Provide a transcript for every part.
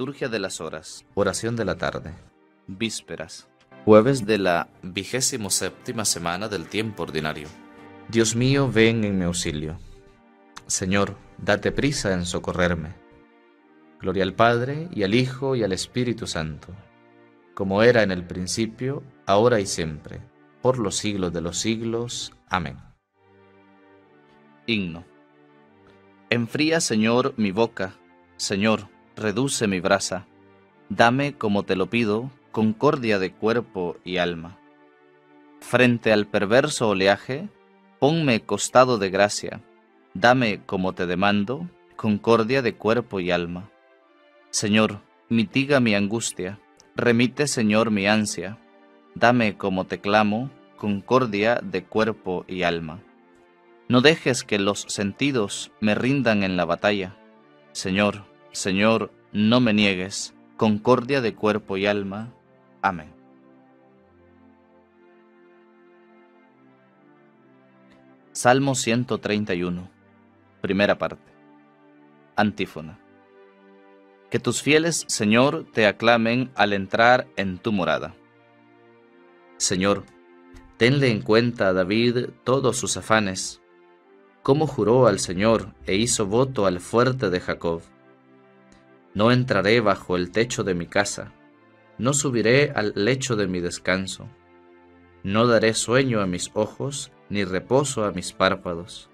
Liturgia de las Horas. Oración de la tarde. Vísperas. Jueves de la vigésimo séptima semana del tiempo ordinario. Dios mío, ven en mi auxilio. Señor, date prisa en socorrerme. Gloria al Padre, y al Hijo, y al Espíritu Santo, como era en el principio, ahora y siempre, por los siglos de los siglos. Amén. Himno. Enfría, Señor, mi boca, Señor, reduce mi brasa. Dame, como te lo pido, concordia de cuerpo y alma. Frente al perverso oleaje, ponme costado de gracia. Dame, como te demando, concordia de cuerpo y alma. Señor, mitiga mi angustia, remite, Señor, mi ansia. Dame, como te clamo, concordia de cuerpo y alma. No dejes que los sentidos me rindan en la batalla. Señor, Señor, no me niegues, concordia de cuerpo y alma. Amén. Salmo 131, primera parte. Antífona. Que tus fieles, Señor, te aclamen al entrar en tu morada. Señor, tenle en cuenta a David todos sus afanes, cómo juró al Señor e hizo voto al fuerte de Jacob. No entraré bajo el techo de mi casa, no subiré al lecho de mi descanso, no daré sueño a mis ojos, ni reposo a mis párpados,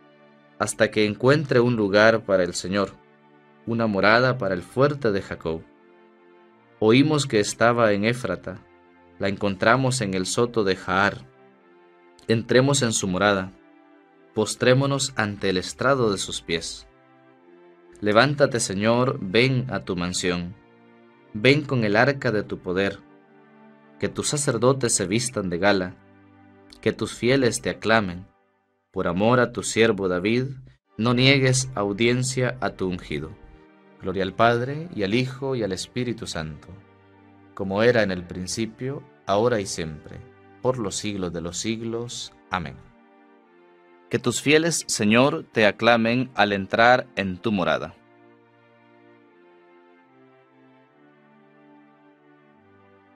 hasta que encuentre un lugar para el Señor una morada para el fuerte de Jacob. Oímos que estaba en Éfrata, la encontramos en el soto de Jaar. Entremos en su morada, postrémonos ante el estrado de sus pies. Levántate, Señor, ven a tu mansión, ven con el arca de tu poder, que tus sacerdotes se vistan de gala, que tus fieles te aclamen, por amor a tu siervo David, no niegues audiencia a tu ungido. Gloria al Padre, y al Hijo, y al Espíritu Santo, como era en el principio, ahora y siempre, por los siglos de los siglos. Amén. Que tus fieles, Señor, te aclamen al entrar en tu morada.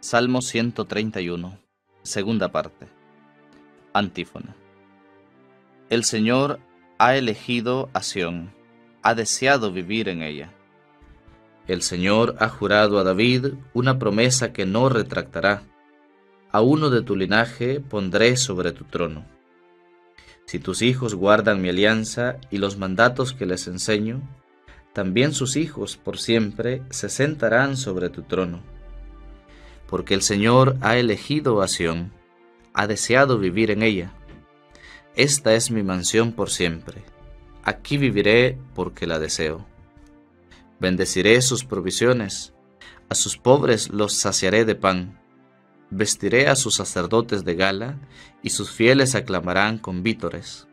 Salmo 131, segunda parte. Antífona. El Señor ha elegido a Sión, ha deseado vivir en ella el Señor ha jurado a David una promesa que no retractará. A uno de tu linaje pondré sobre tu trono. Si tus hijos guardan mi alianza y los mandatos que les enseño, también sus hijos por siempre se sentarán sobre tu trono. Porque el Señor ha elegido a Sión, ha deseado vivir en ella. Esta es mi mansión por siempre. Aquí viviré porque la deseo. Bendeciré sus provisiones, a sus pobres los saciaré de pan. Vestiré a sus sacerdotes de gala, y sus fieles aclamarán con vítores.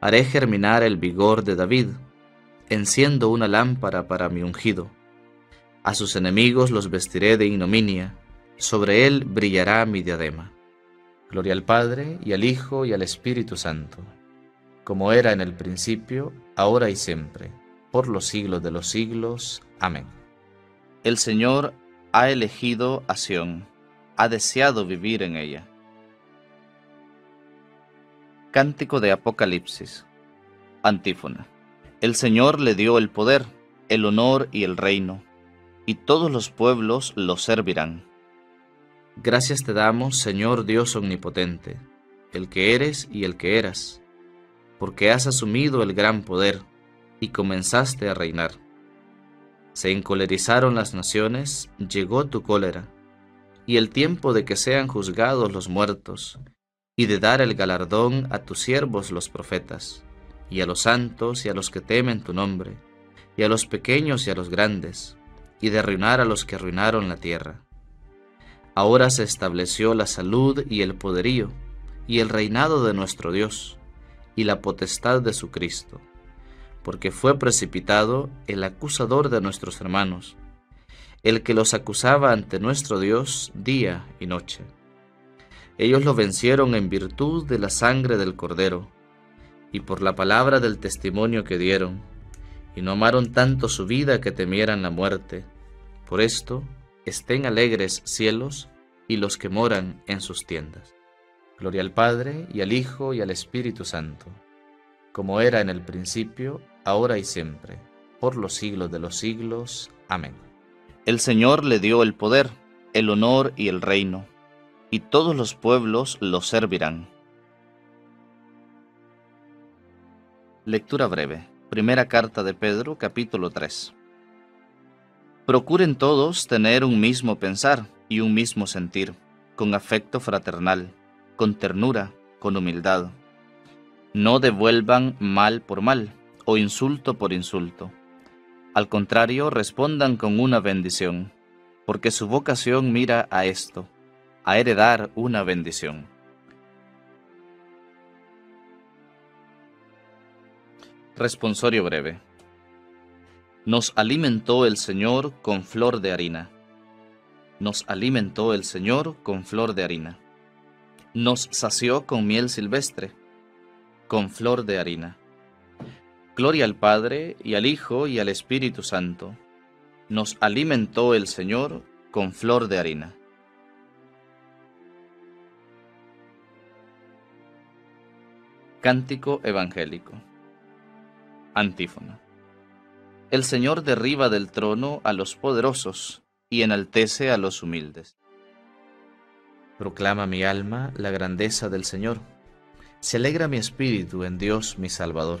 Haré germinar el vigor de David, enciendo una lámpara para mi ungido. A sus enemigos los vestiré de ignominia, sobre él brillará mi diadema. Gloria al Padre, y al Hijo, y al Espíritu Santo, como era en el principio, ahora y siempre por los siglos de los siglos. Amén. El Señor ha elegido a Sión, ha deseado vivir en ella. Cántico de Apocalipsis. Antífona. El Señor le dio el poder, el honor y el reino, y todos los pueblos lo servirán. Gracias te damos, Señor Dios omnipotente, el que eres y el que eras, porque has asumido el gran poder y comenzaste a reinar. Se encolerizaron las naciones, llegó tu cólera, y el tiempo de que sean juzgados los muertos, y de dar el galardón a tus siervos los profetas, y a los santos y a los que temen tu nombre, y a los pequeños y a los grandes, y de arruinar a los que arruinaron la tierra. Ahora se estableció la salud y el poderío, y el reinado de nuestro Dios, y la potestad de su Cristo porque fue precipitado el acusador de nuestros hermanos, el que los acusaba ante nuestro Dios día y noche. Ellos lo vencieron en virtud de la sangre del Cordero, y por la palabra del testimonio que dieron, y no amaron tanto su vida que temieran la muerte, Por esto, estén alegres cielos y los que moran en sus tiendas. Gloria al Padre, y al Hijo, y al Espíritu Santo, como era en el principio, ahora y siempre, por los siglos de los siglos. Amén. El Señor le dio el poder, el honor y el reino, y todos los pueblos lo servirán. Lectura breve. Primera carta de Pedro, capítulo 3. Procuren todos tener un mismo pensar y un mismo sentir, con afecto fraternal, con ternura, con humildad. No devuelvan mal por mal o insulto por insulto. Al contrario, respondan con una bendición, porque su vocación mira a esto, a heredar una bendición. Responsorio breve. Nos alimentó el Señor con flor de harina. Nos alimentó el Señor con flor de harina. Nos sació con miel silvestre, con flor de harina. Gloria al Padre, y al Hijo, y al Espíritu Santo. Nos alimentó el Señor con flor de harina. Cántico Evangélico Antífona. El Señor derriba del trono a los poderosos y enaltece a los humildes. Proclama mi alma la grandeza del Señor. Se alegra mi espíritu en Dios mi Salvador,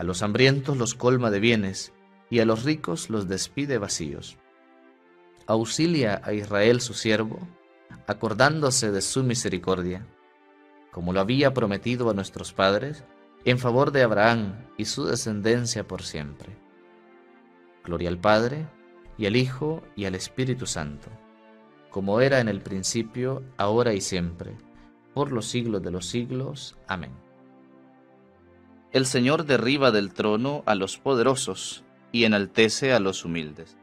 A los hambrientos los colma de bienes y a los ricos los despide vacíos. Auxilia a Israel su siervo, acordándose de su misericordia, como lo había prometido a nuestros padres, en favor de Abraham y su descendencia por siempre. Gloria al Padre, y al Hijo, y al Espíritu Santo, como era en el principio, ahora y siempre, por los siglos de los siglos. Amén. El Señor derriba del trono a los poderosos y enaltece a los humildes.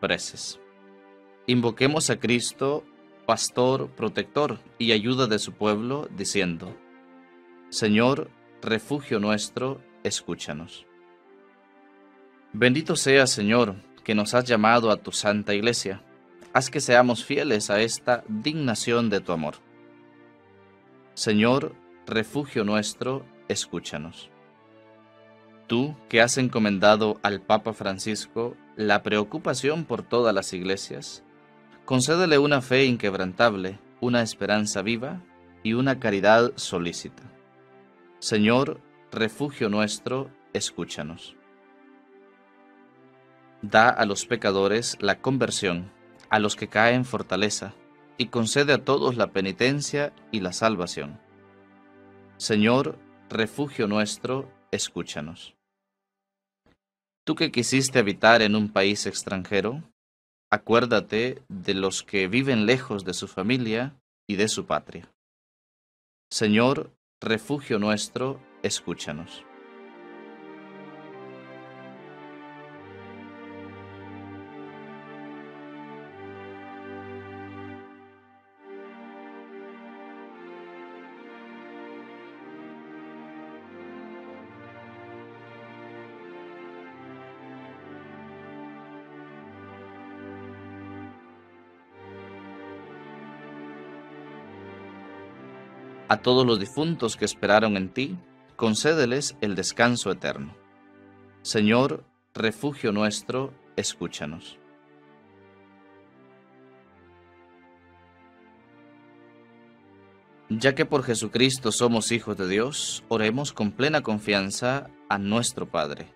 Preces. Invoquemos a Cristo pastor, protector y ayuda de su pueblo, diciendo, Señor, refugio nuestro, escúchanos. Bendito sea, Señor, que nos has llamado a tu santa iglesia. Haz que seamos fieles a esta dignación de tu amor. Señor, refugio nuestro, escúchanos. Tú, que has encomendado al Papa Francisco la preocupación por todas las iglesias, concédele una fe inquebrantable, una esperanza viva y una caridad solícita. Señor, refugio nuestro, escúchanos. Da a los pecadores la conversión, a los que caen fortaleza, y concede a todos la penitencia y la salvación. Señor, refugio nuestro, escúchanos. Tú que quisiste habitar en un país extranjero, acuérdate de los que viven lejos de su familia y de su patria. Señor, refugio nuestro, escúchanos. A todos los difuntos que esperaron en ti, concédeles el descanso eterno. Señor, refugio nuestro, escúchanos. Ya que por Jesucristo somos hijos de Dios, oremos con plena confianza a nuestro Padre.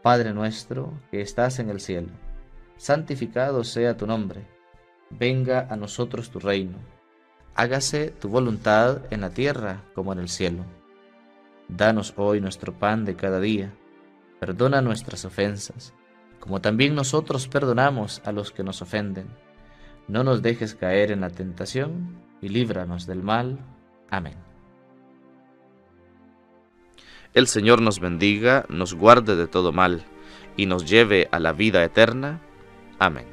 Padre nuestro que estás en el cielo, santificado sea tu nombre, venga a nosotros tu reino hágase tu voluntad en la tierra como en el cielo. Danos hoy nuestro pan de cada día, perdona nuestras ofensas, como también nosotros perdonamos a los que nos ofenden. No nos dejes caer en la tentación y líbranos del mal. Amén. El Señor nos bendiga, nos guarde de todo mal y nos lleve a la vida eterna. Amén.